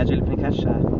pede ele pra encaixar.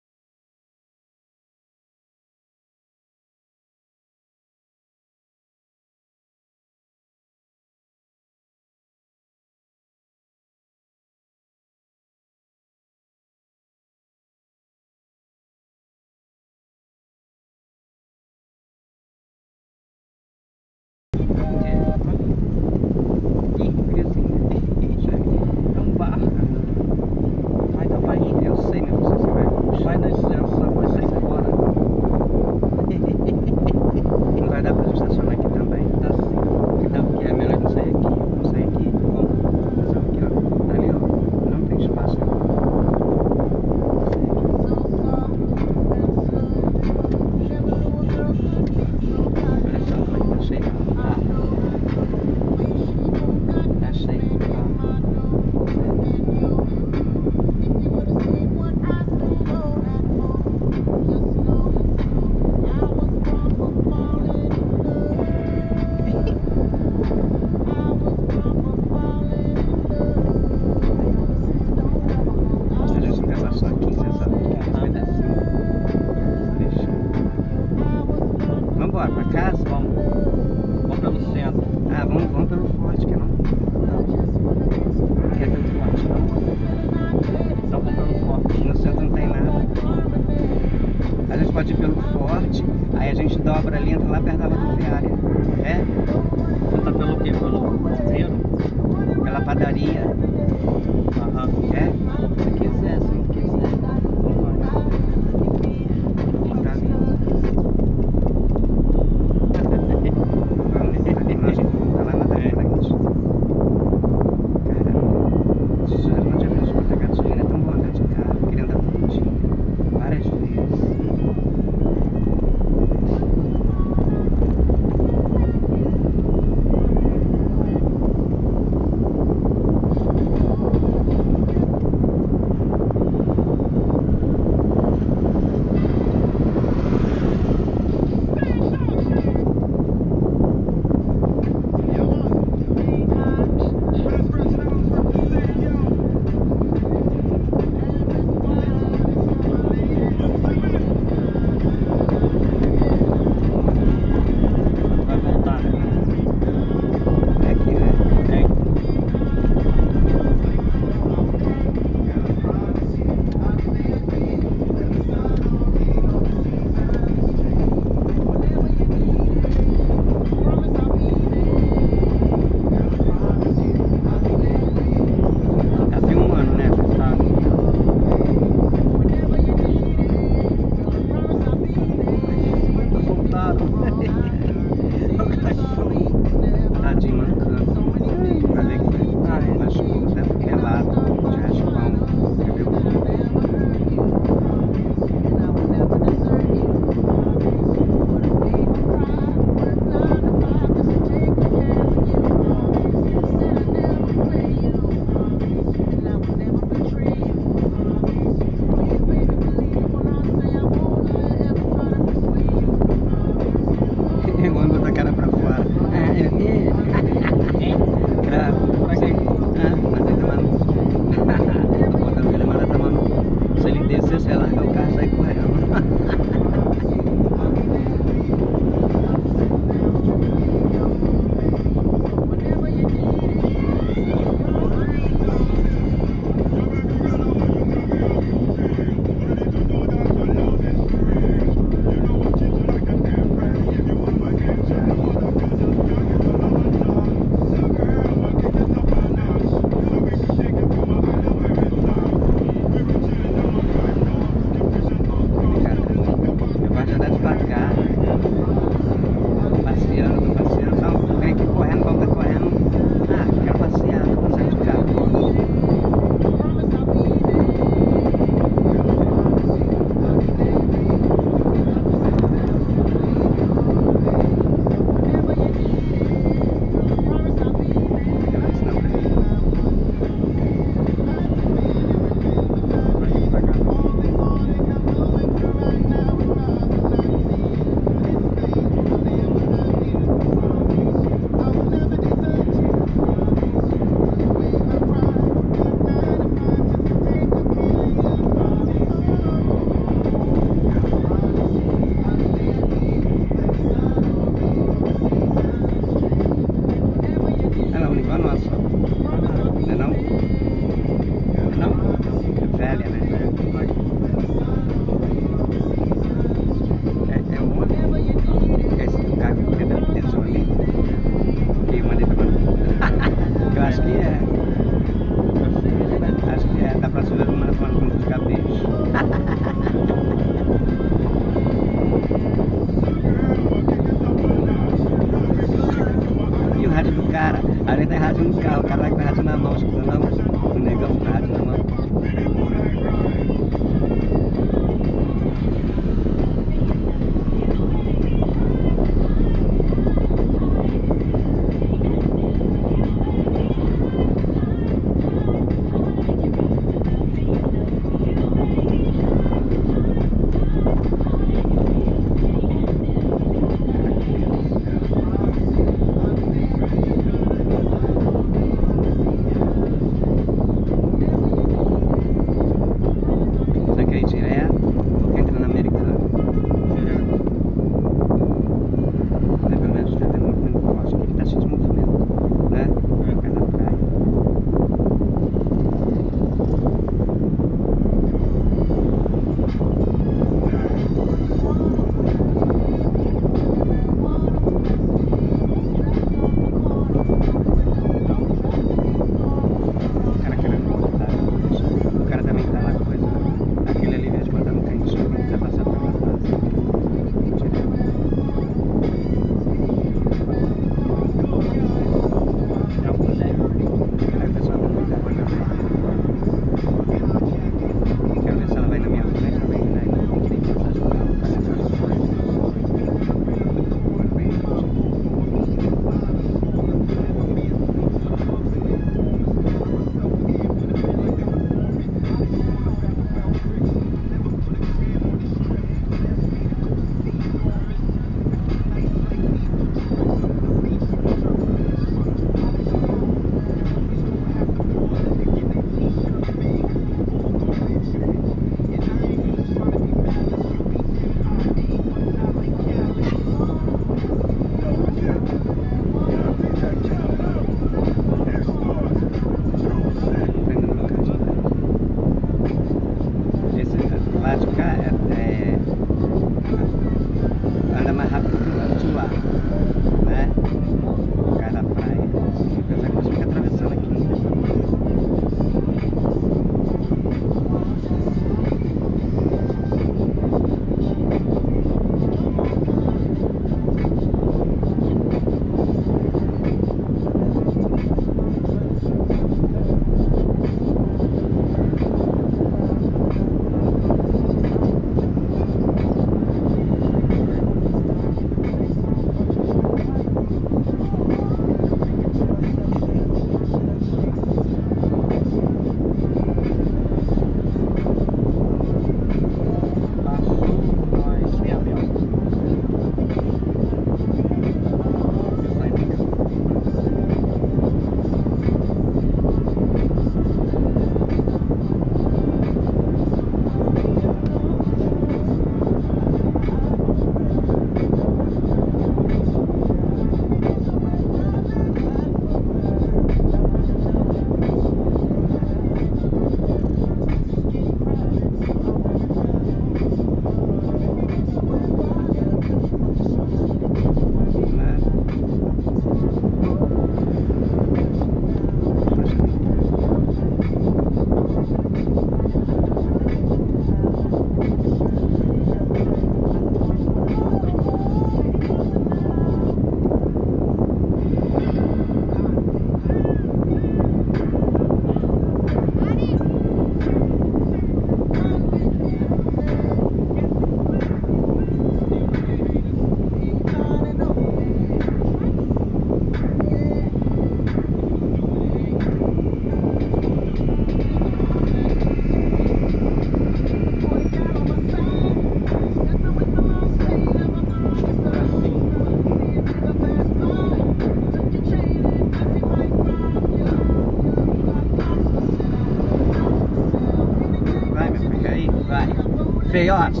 没有啊。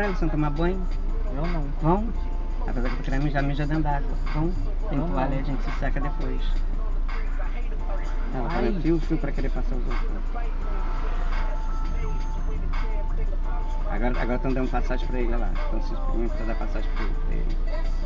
Praia, você não tomar banho? Eu não. Vão? Apesar que eu querendo mijar, mija dentro d'água. Vão? Tem Vamos. toalha aí, a gente se seca depois. Ela tá Ai. no fio, fio pra querer passar os outros. Agora estão dando passagem pra ele, olha lá. Estão se experimento pra dar passagem pra ele.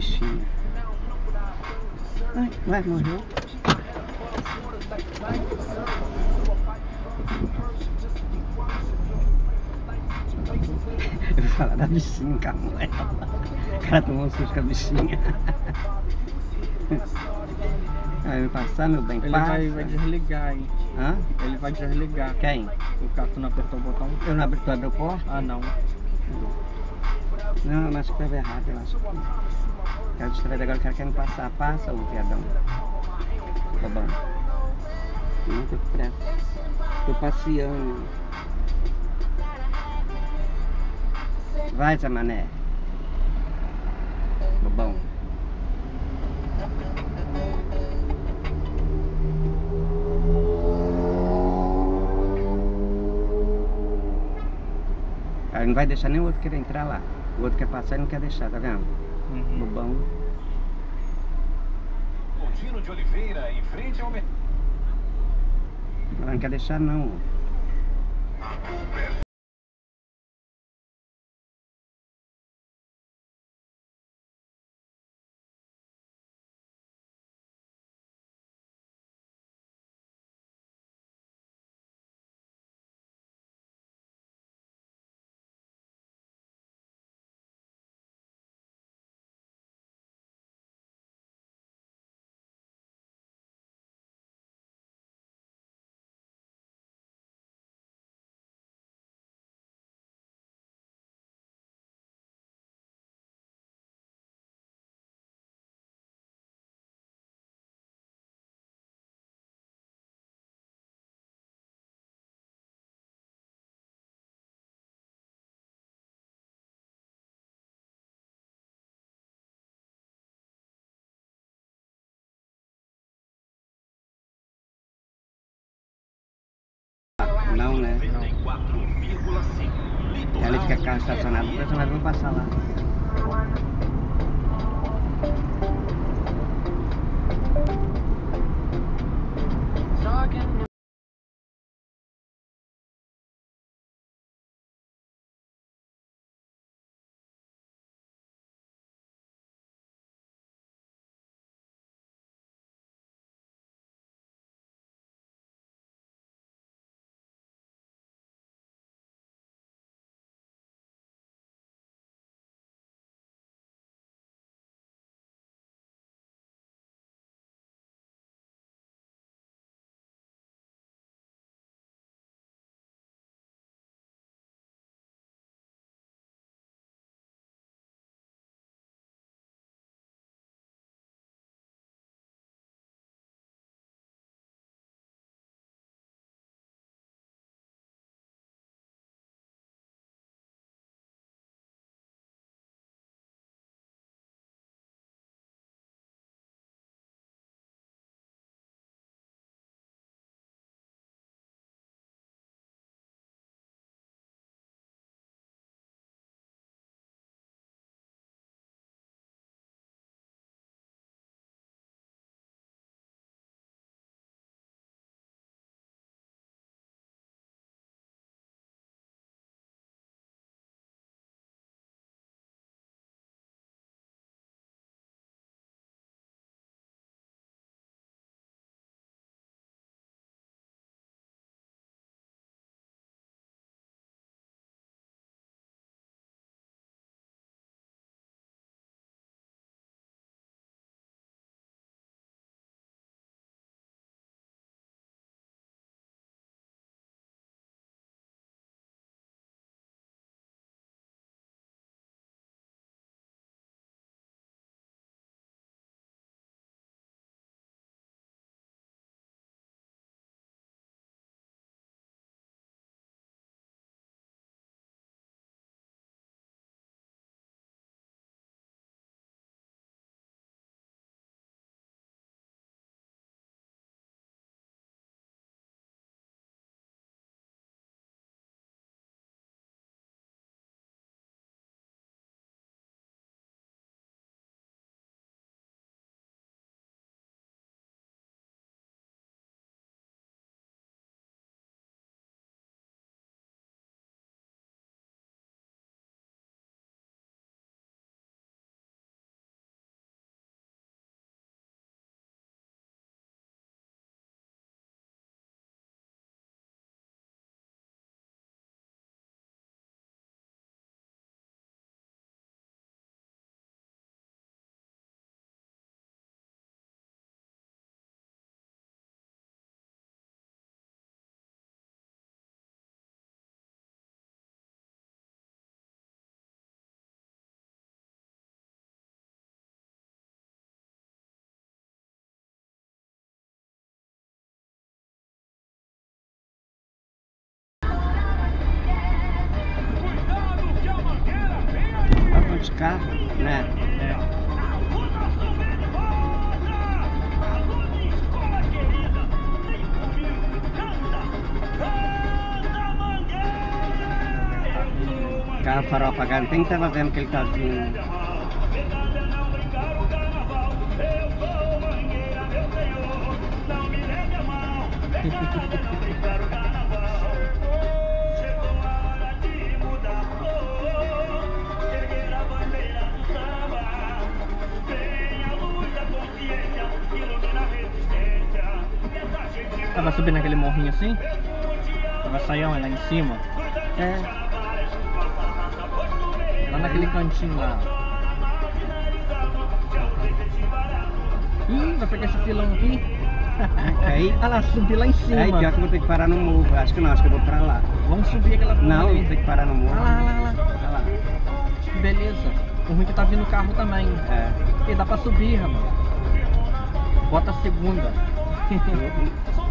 Bichinho. Ai, ué, morreu? Eu vou falar da bichinha, Camila. O cara tomou um susto com a bichinha. Aí vai passar, meu bem, Ele passa. vai, vai desligar aí. Hã? Ele vai desligar. Quem? O Cato não apertou o botão. Eu não abri, tu abriu a porta? Ah, não. Não, acho que estava errado, eu acho. Quero distrair agora, o cara quer me passar. Passa, ô viadão. Tá tô com pressa. Tô passeando. Vai, Zé Mané. Bobão. Aí não vai deixar nem o outro querer entrar lá. O outro quer passar e não quer deixar, tá vendo? Uhum. Bobão. Contino de Oliveira, em frente ao... Ela não quer deixar não. Estacionado, o estacionado vai passar lá. Olha de carro, né? É. Carro farol apagado, tem que estar vendo que ele tá vindo. Ela vai subir naquele morrinho assim? Ela vai sair onde? lá em cima? É, Lá naquele cantinho lá. Ih, vai pegar esse filão aqui. aí, Olha lá, subir lá em cima. aí pior que eu vou ter que parar no morro. Acho que não, acho que eu vou pra lá. Vamos subir aquela porra Não, ali. vou ter que parar no morro. Olha lá, olha lá, olha lá. Beleza. O ruim é que tá vindo carro também. É. E dá pra subir, rapaz. Bota a segunda.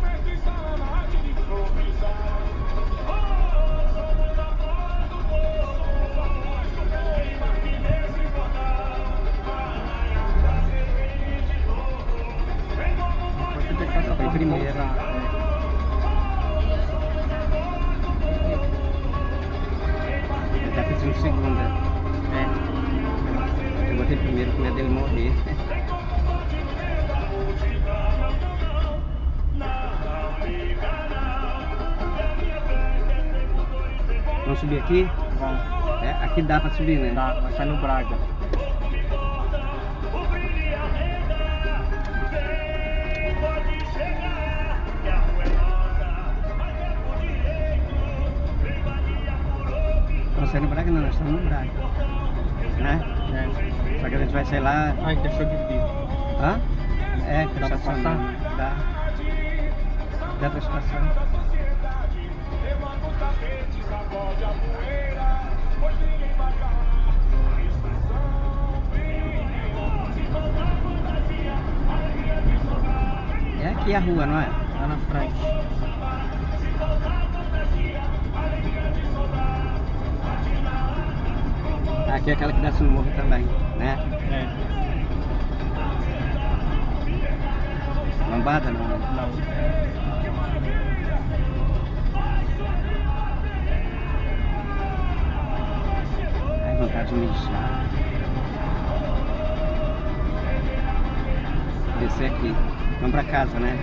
subir, né? Dá, vai sair no Braga. Nós saímos no Braga, não, nós estamos no Braga. Né? É. Só que a gente vai sair lá. Ai, deixou de vir. Hã? É, Dá pra estacionar. Dá. Dá pra estacionar. É aqui a rua, não é? Lá na frente. Aqui é aquela que desce no morro também, né? É. Lombada não. Não. Ai, vontade de mijar. Descer aqui. Vamos pra casa, né?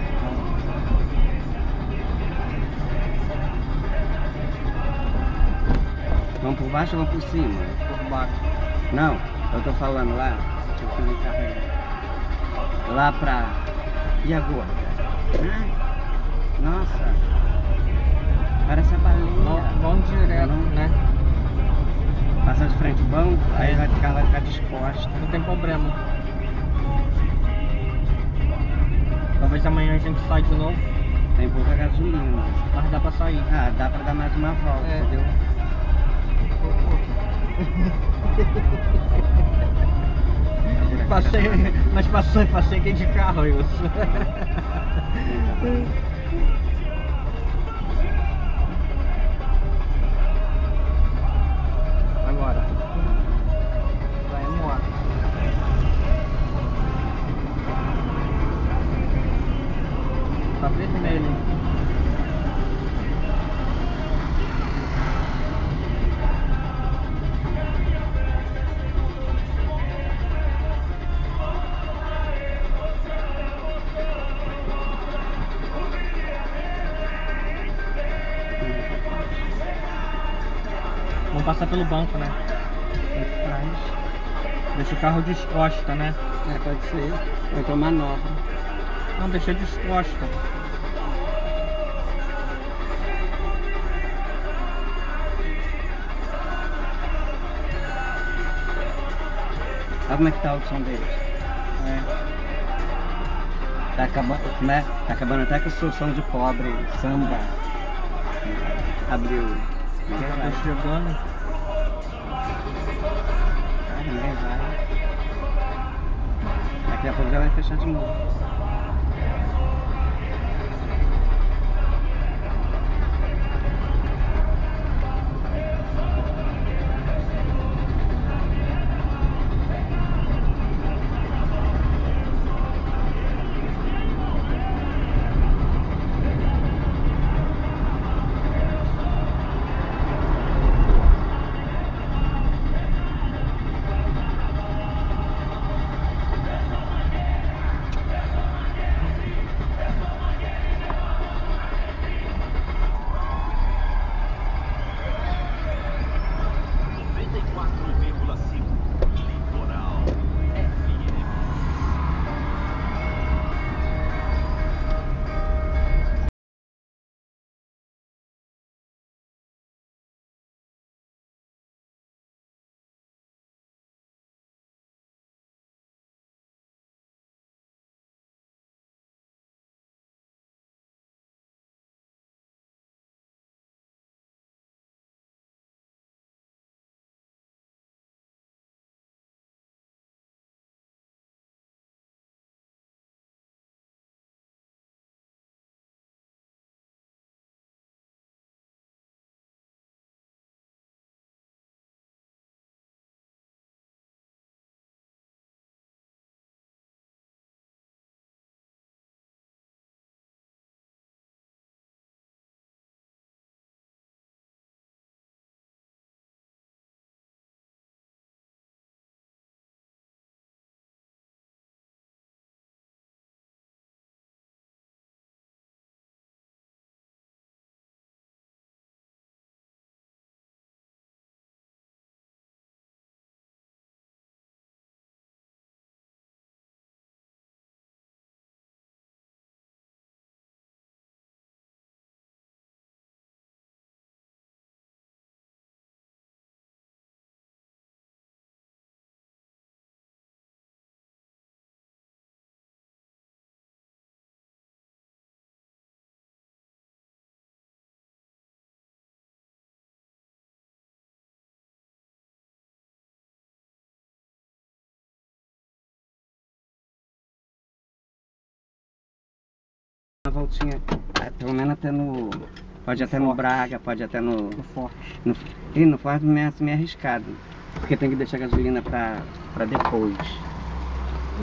Vamos por baixo ou vamos por cima? Por baixo. Não, eu tô falando lá. Deixa eu. Lá pra. E agora? Ai, nossa. Parece a baleia. Vamos, direto, Não. né? Passa de frente o banco, aí vai ficar, vai ficar disposta. Não tem problema. Talvez amanhã a gente saia de novo, Tem pouca gasolina. mas dá pra sair. Ah, dá pra dar mais uma volta, É. entendeu? Passei, mas passei, passei aqui de carro, isso. passar pelo banco, né? Por trás. Deixa o carro descosta, né? É, pode ser. Ou então manobra. Não, deixa descosta. Olha como é que tá o som deles. É. Tá acabando, né? Tá acabando até com o som de pobre, samba. Abriu. Ninguém Tá vai. chegando. Daqui a pouco já vai fechar de novo. Voltinha, ah, pelo menos até no. Pode até no Forte. Braga, pode até no. No forte. no e no Forte me é meio arriscado. Porque tem que deixar a gasolina pra depois.